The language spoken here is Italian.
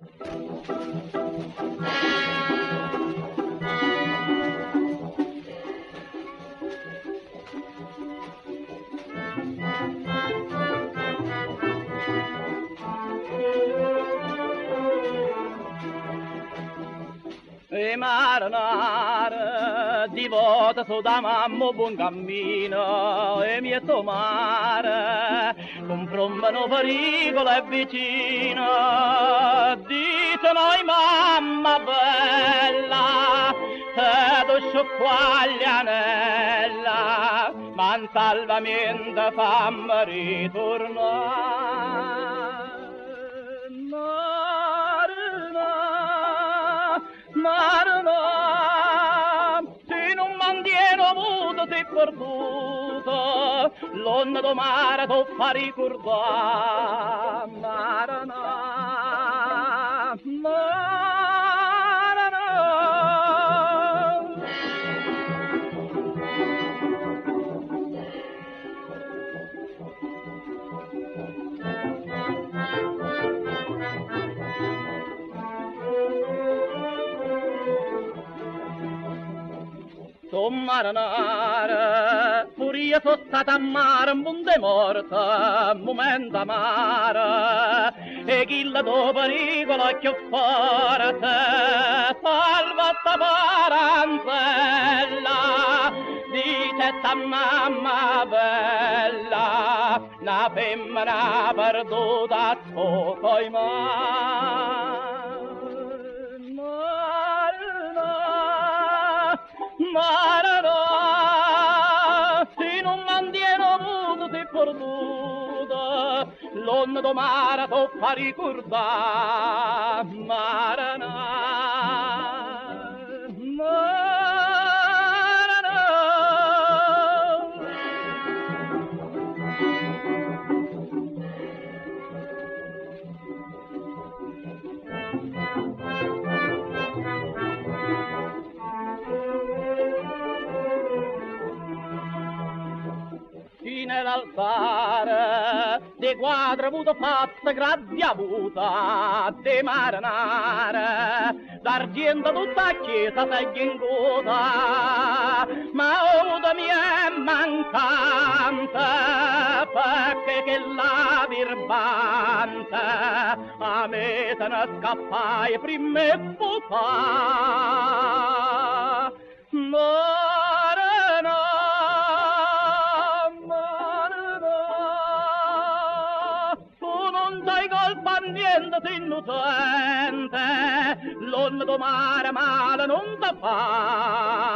Música E marinare, divota su da mamma buon cammino, e mi è mare, confrontano pericolo e vicino, dite noi mamma bella, te do sciocquaglianella, ma in salvamento fammi ritornare. Perduto, l'onna do mare t'ho fa ricordare. Marna, Marna. Io sono stata a mare, mondo morta, momento amare, e chi la do pericolo che forte, salva sta paranzella, dice sta mamma bella, una femmina perduta sotto i mari. L'onna do mare t'ho fa ricordare, Marana, Marana. nell'altare di quadra avuto fatta grazie avuta di marinare d'argento tutta chiesa sei in coda ma oda mia è mancante perché che la birbante a me te ne scappai prima e puta Marana niente innocente, l'onno do mare male non da fa, mare